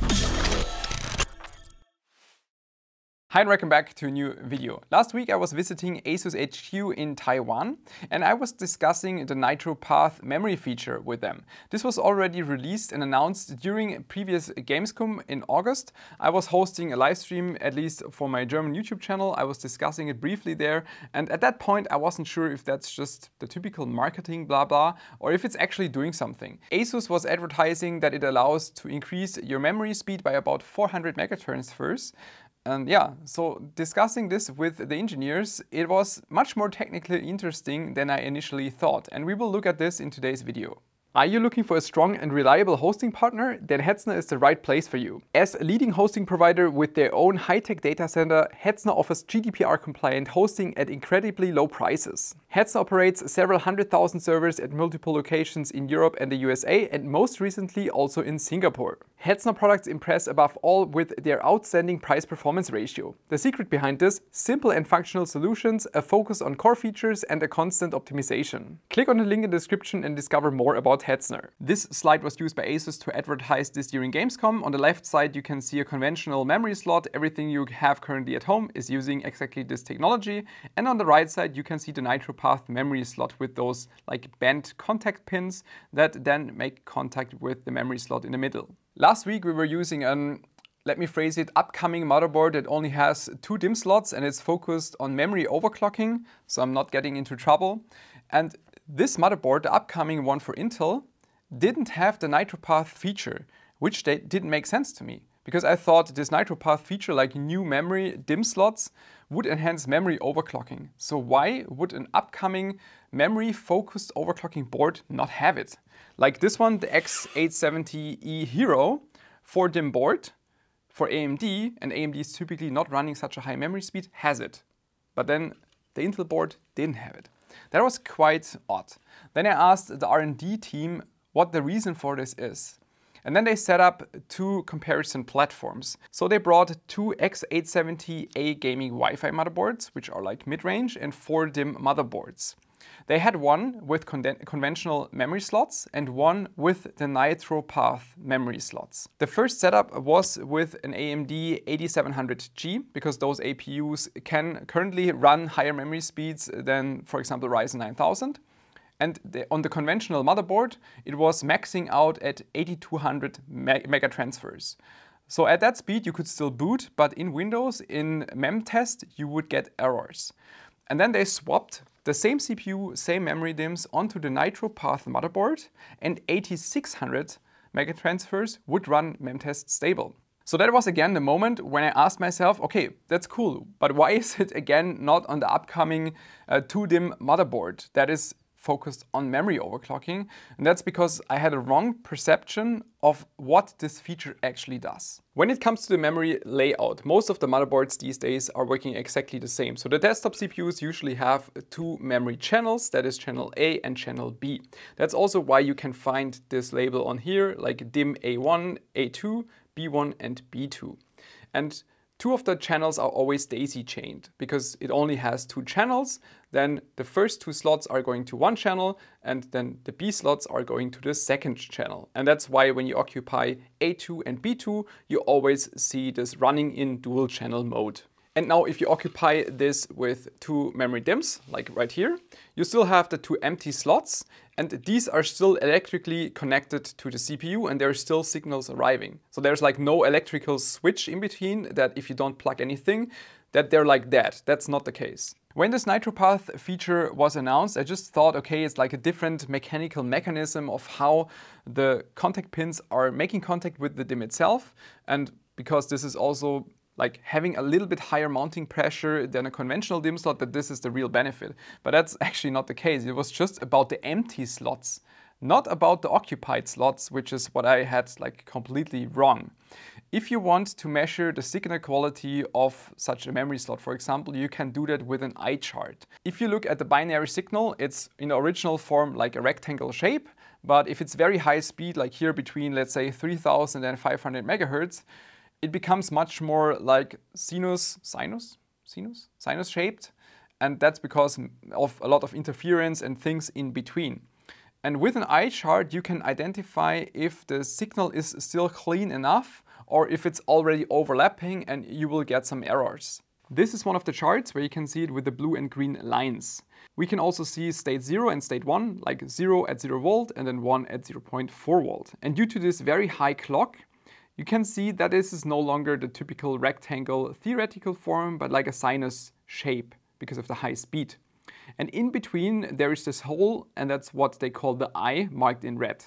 Thank you. Hi and welcome back to a new video. Last week I was visiting ASUS HQ in Taiwan and I was discussing the NitroPath memory feature with them. This was already released and announced during previous Gamescom in August. I was hosting a live stream, at least for my German YouTube channel. I was discussing it briefly there and at that point I wasn't sure if that's just the typical marketing blah blah or if it's actually doing something. ASUS was advertising that it allows to increase your memory speed by about 400 megatransfers and yeah, so discussing this with the engineers, it was much more technically interesting than I initially thought. And we will look at this in today's video. Are you looking for a strong and reliable hosting partner? Then Hetzner is the right place for you. As a leading hosting provider with their own high-tech data center, Hetzner offers GDPR-compliant hosting at incredibly low prices. Hetzner operates several hundred thousand servers at multiple locations in Europe and the USA and most recently also in Singapore. Hetzner products impress above all with their outstanding price-performance ratio. The secret behind this? Simple and functional solutions, a focus on core features and a constant optimization. Click on the link in the description and discover more about Hetzner. This slide was used by ASUS to advertise this during Gamescom. On the left side you can see a conventional memory slot. Everything you have currently at home is using exactly this technology. And on the right side you can see the NitroPath memory slot with those like bent contact pins that then make contact with the memory slot in the middle. Last week we were using an let me phrase it, upcoming motherboard that only has two DIMM slots and it's focused on memory overclocking, so I'm not getting into trouble. And this motherboard, the upcoming one for Intel, didn't have the NitroPath feature, which didn't make sense to me. Because I thought this NitroPath feature, like new memory DIMM slots, would enhance memory overclocking. So why would an upcoming memory-focused overclocking board not have it? Like this one, the X870E Hero, for DIMM board, for AMD, and AMD is typically not running such a high memory speed, has it. But then the Intel board didn't have it. That was quite odd. Then I asked the R&D team what the reason for this is. And then they set up two comparison platforms. So they brought two X870A gaming Wi-Fi motherboards, which are like mid-range, and four DIMM motherboards. They had one with conventional memory slots and one with the NitroPath memory slots. The first setup was with an AMD 8700G because those APUs can currently run higher memory speeds than, for example, Ryzen 9000. And the, on the conventional motherboard, it was maxing out at 8200 me megatransfers. So at that speed, you could still boot, but in Windows, in memtest, you would get errors. And then they swapped the same CPU, same memory DIMMs onto the NitroPath motherboard and 8600 megatransfers would run memtest stable. So that was again the moment when I asked myself, okay, that's cool, but why is it again not on the upcoming uh, 2DIMM motherboard that is focused on memory overclocking. And that's because I had a wrong perception of what this feature actually does. When it comes to the memory layout, most of the motherboards these days are working exactly the same. So the desktop CPUs usually have two memory channels, that is channel A and channel B. That's also why you can find this label on here, like DIMM A1, A2, B1 and B2. And Two of the channels are always daisy chained because it only has two channels. Then the first two slots are going to one channel and then the B slots are going to the second channel. And that's why when you occupy A2 and B2, you always see this running in dual channel mode. And now if you occupy this with two memory DIMMs, like right here, you still have the two empty slots and these are still electrically connected to the CPU and there are still signals arriving. So there's like no electrical switch in between that if you don't plug anything, that they're like that. That's not the case. When this NitroPath feature was announced, I just thought, okay, it's like a different mechanical mechanism of how the contact pins are making contact with the DIMM itself. And because this is also like having a little bit higher mounting pressure than a conventional DIMM slot, that this is the real benefit. But that's actually not the case. It was just about the empty slots, not about the occupied slots, which is what I had like completely wrong. If you want to measure the signal quality of such a memory slot, for example, you can do that with an eye chart. If you look at the binary signal, it's in the original form like a rectangle shape, but if it's very high speed, like here between, let's say, 3000 and 500 megahertz, it becomes much more like sinus, sinus, sinus, sinus shaped. And that's because of a lot of interference and things in between. And with an eye chart, you can identify if the signal is still clean enough or if it's already overlapping and you will get some errors. This is one of the charts where you can see it with the blue and green lines. We can also see state 0 and state 1, like 0 at 0 volt and then 1 at 0.4 volt. And due to this very high clock, you can see that this is no longer the typical rectangle theoretical form, but like a sinus shape because of the high speed. And in between there is this hole and that's what they call the eye marked in red.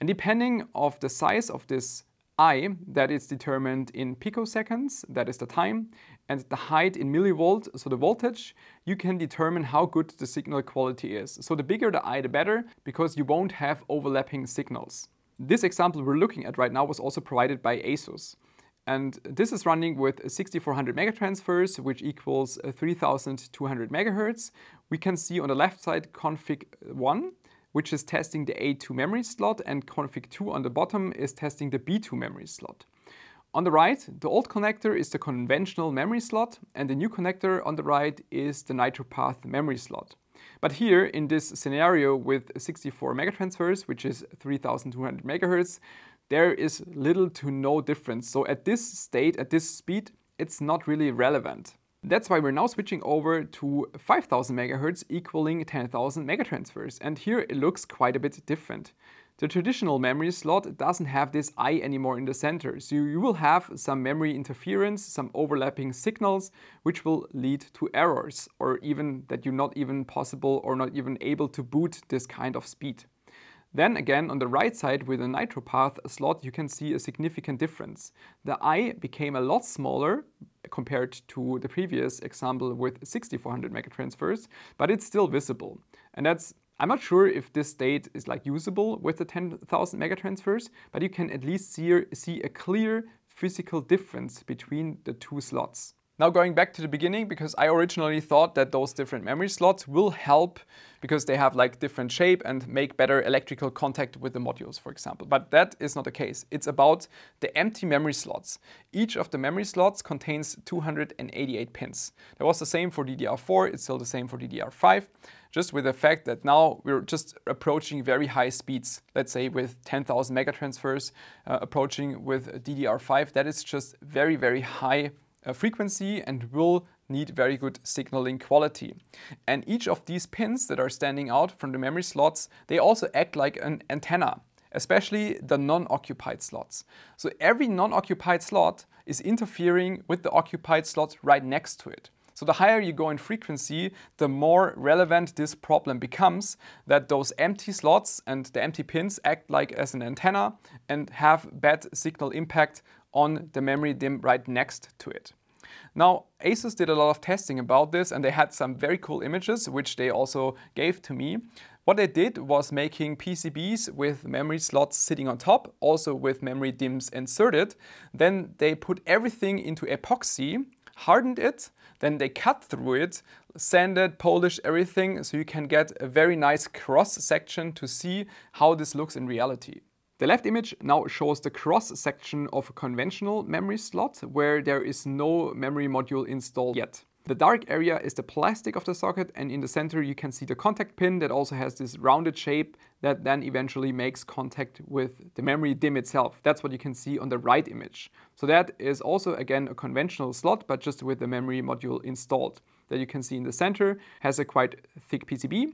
And depending of the size of this eye, that is determined in picoseconds, that is the time, and the height in millivolt, so the voltage, you can determine how good the signal quality is. So the bigger the eye, the better, because you won't have overlapping signals. This example we're looking at right now was also provided by ASUS. And this is running with 6400 megatransfers, which equals uh, 3200 megahertz. We can see on the left side config 1, which is testing the A2 memory slot, and config 2 on the bottom is testing the B2 memory slot. On the right, the old connector is the conventional memory slot, and the new connector on the right is the NitroPath memory slot. But here, in this scenario with 64 megatransfers, which is 3200 megahertz, there is little to no difference. So at this state, at this speed, it's not really relevant. That's why we're now switching over to 5000 megahertz equaling 10,000 megatransfers. And here it looks quite a bit different. The traditional memory slot doesn't have this eye anymore in the center, so you will have some memory interference, some overlapping signals, which will lead to errors, or even that you're not even possible or not even able to boot this kind of speed. Then again, on the right side with the NitroPath slot, you can see a significant difference. The eye became a lot smaller compared to the previous example with 6400 megatransfers, but it's still visible. And that's I'm not sure if this state is like usable with the 10,000 megatransfers, but you can at least see, see a clear physical difference between the two slots. Now going back to the beginning, because I originally thought that those different memory slots will help because they have like different shape and make better electrical contact with the modules, for example. But that is not the case. It's about the empty memory slots. Each of the memory slots contains 288 pins. That was the same for DDR4, it's still the same for DDR5, just with the fact that now we're just approaching very high speeds. Let's say with 10,000 megatransfers uh, approaching with DDR5, that is just very, very high Uh, frequency and will need very good signaling quality. And each of these pins that are standing out from the memory slots, they also act like an antenna, especially the non-occupied slots. So every non-occupied slot is interfering with the occupied slot right next to it. So the higher you go in frequency, the more relevant this problem becomes that those empty slots and the empty pins act like as an antenna and have bad signal impact on the memory DIMM right next to it. Now, ASUS did a lot of testing about this and they had some very cool images, which they also gave to me. What they did was making PCBs with memory slots sitting on top, also with memory DIMMs inserted. Then they put everything into epoxy, hardened it, then they cut through it, sanded, polished everything, so you can get a very nice cross section to see how this looks in reality. The left image now shows the cross section of a conventional memory slot where there is no memory module installed yet. The dark area is the plastic of the socket and in the center you can see the contact pin that also has this rounded shape that then eventually makes contact with the memory DIMM itself. That's what you can see on the right image. So that is also again a conventional slot but just with the memory module installed. That you can see in the center has a quite thick PCB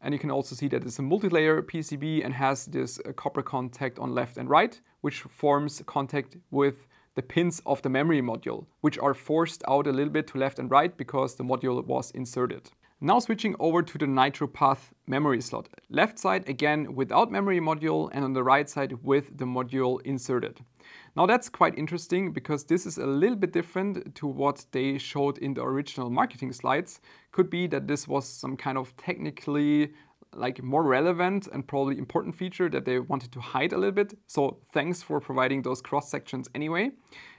and you can also see that it's a multi-layer PCB and has this uh, copper contact on left and right, which forms contact with the pins of the memory module, which are forced out a little bit to left and right because the module was inserted. Now switching over to the NitroPath memory slot. Left side again without memory module and on the right side with the module inserted. Now that's quite interesting because this is a little bit different to what they showed in the original marketing slides. Could be that this was some kind of technically like more relevant and probably important feature that they wanted to hide a little bit. So thanks for providing those cross sections anyway.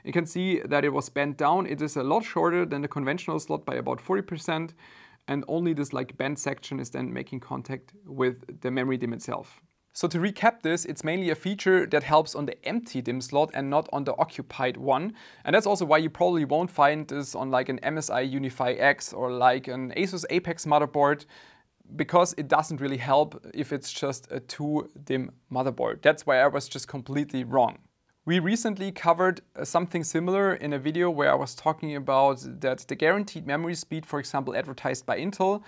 You can see that it was bent down. It is a lot shorter than the conventional slot by about 40% and only this like bend section is then making contact with the memory DIMM itself. So to recap this, it's mainly a feature that helps on the empty DIMM slot and not on the occupied one. And that's also why you probably won't find this on like an MSI Unify X or like an Asus Apex motherboard because it doesn't really help if it's just a 2 DIMM motherboard. That's why I was just completely wrong. We recently covered uh, something similar in a video where I was talking about that the guaranteed memory speed, for example, advertised by Intel,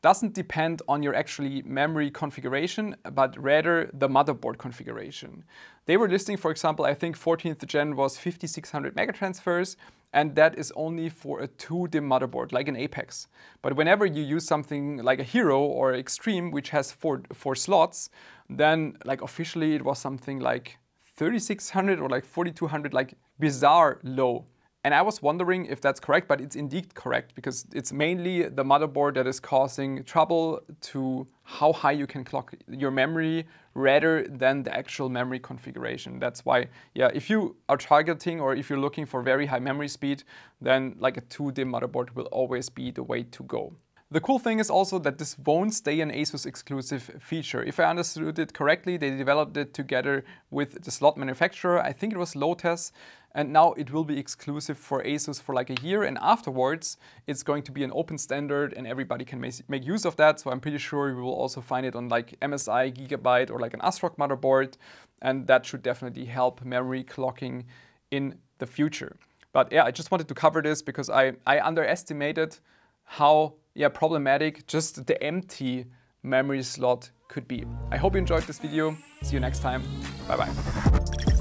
doesn't depend on your actually memory configuration, but rather the motherboard configuration. They were listing, for example, I think 14th gen was 5600 megatransfers, and that is only for a 2-DIMM motherboard, like an Apex. But whenever you use something like a Hero or Extreme, which has four, four slots, then like officially it was something like 3600 or like 4200, like bizarre low. And I was wondering if that's correct, but it's indeed correct because it's mainly the motherboard that is causing trouble to how high you can clock your memory rather than the actual memory configuration. That's why, yeah, if you are targeting or if you're looking for very high memory speed, then like a 2DIMM motherboard will always be the way to go. The cool thing is also that this won't stay an ASUS exclusive feature. If I understood it correctly, they developed it together with the slot manufacturer. I think it was Lotes. And now it will be exclusive for ASUS for like a year. And afterwards, it's going to be an open standard and everybody can make use of that. So I'm pretty sure we will also find it on like MSI, Gigabyte, or like an ASRock motherboard. And that should definitely help memory clocking in the future. But yeah, I just wanted to cover this because I, I underestimated how yeah, problematic just the empty memory slot could be. I hope you enjoyed this video. See you next time. Bye bye.